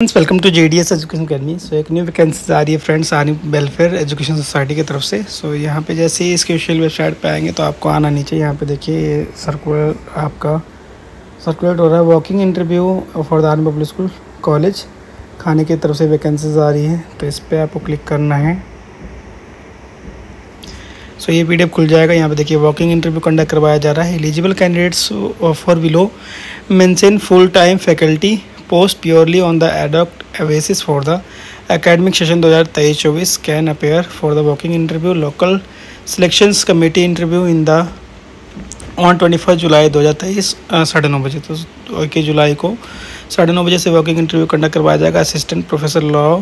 Friends welcome to J D S education academy so एक new vacancy आ रही है friends आनी वेलफेयर एजुकेशन सोसाइटी की तरफ़ से. सो so, यहाँ पे जैसे ही इसके ऑफिशियल वेबसाइट पे आएँगे तो आपको आना नीचे. यहाँ पे देखिए सर्कुलर आपका सर्कुलेट हो रहा है. Walking interview for the army public school college Kanhe की तरफ़ से वैकेंसीज आ रही है तो इस पर आपको क्लिक करना है. सो so, ये पीडीएफ खुल जाएगा. यहाँ पे देखिए वॉकिंग इंटरव्यू कंडक्ट करवाया जा रहा है. Eligible candidates for below mention full time faculty post purely on the ad hoc basis for the academic session 2023-24 can appear for the working interview. Local selections committee interview in the on twenty first July दो हज़ार तेईस साढ़े नौ बजे। तो इक्कीस जुलाई को साढ़े नौ बजे से वर्किंग इंटरव्यू कंडक्ट करवाया जाएगा। असिस्टेंट प्रोफेसर लॉ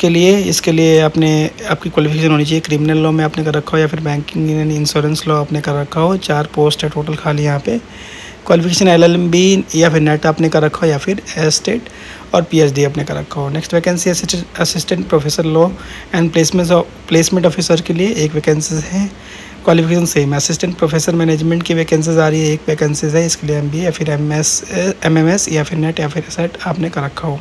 के लिए, इसके लिए आपने, आपकी क्वालिफिकेशन होनी चाहिए। क्रिमिनल लॉ में आपने कर रखा हो या फिर बैंकिंग इंश्योरेंस लॉ आपने कर रखा हो। चार पोस्ट है टोटल खाली यहाँ पे। क्वालिफिकेशन बी या फिर नेट आपने कर रखा हो या फिर एस्टेट और पी एच डी आपने कर रखा हो। Next vacancy assistant professor law and placement placement officer के लिए एक वैकेंसी है। Qualification same assistant professor management की वैकेंसीज आ रही है, एक वैकेंसीज है, इसके लिए एम या फिर एम एस एस या फिर नेट या फिर सेट आपने कर रखा हो।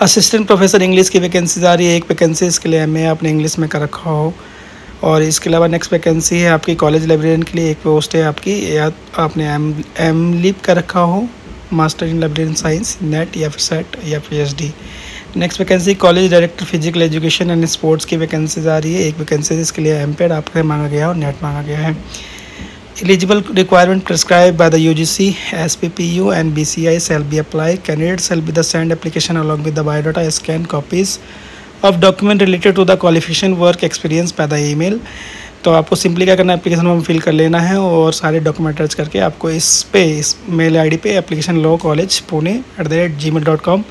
असिस्टेंट प्रोफेसर इंग्लिश की वैकेंसीज आ रही है, एक वैकेंसी इसके लिए एम ए आपने इंग्लिश में कर रखा हो। और इसके अलावा नेक्स्ट वैकेंसी है आपकी कॉलेज लाइब्रेरियन के लिए एक पोस्ट है आपकी या आपने एम एम लीप कर रखा हो master in librarian science NET या फिर सेट या P H D next vacancy college director physical education and sports की वैकेंसीज आ रही है। एक वैकेंसी इसके लिए एम पेड आपका मांगा गया और नेट मांगा गया है। Eligible requirement prescribed by the UGC, SPPU and BCI shall be applied. Candidates shall be the send application along with the biodata scan copies. Of document related to the qualification work experience by the email तो आपको simply क्या करना है? Application form fill कर लेना है और सारे डॉक्यूमेंट अटैच करके आपको इस पे, इस मेल आईडी पे application law college Pune at the rate G mail dot com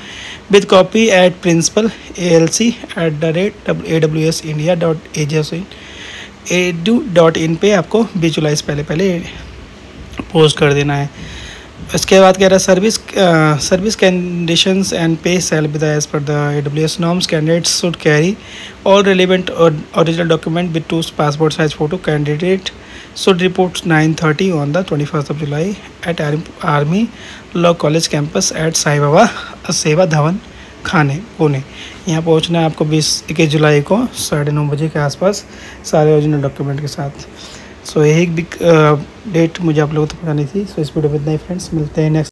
with copy at principal A L C at the rate A W S India dot A G S in edu dot in पर आपको से पहले पहले post कर देना है। इसके बाद कह रहा है service service conditions and pay scale with as per the A W S norms candidates should carry all relevant original document with two passport size photo candidate should report nine thirty on the twenty first of July at army law college campus at Sai Baba Sewa Dham Kanhe Pune यहाँ पहुँचना है आपको बीस, इक्कीस जुलाई को साढ़े नौ बजे के आसपास सारे ओरिजिनल डॉक्यूमेंट के साथ। सो यही बिग डेट मुझे आप लोगों तक तो बतानी थी। सो इस वीडियो में इतना ही फ्रेंड्स मिलते हैं नेक्स्ट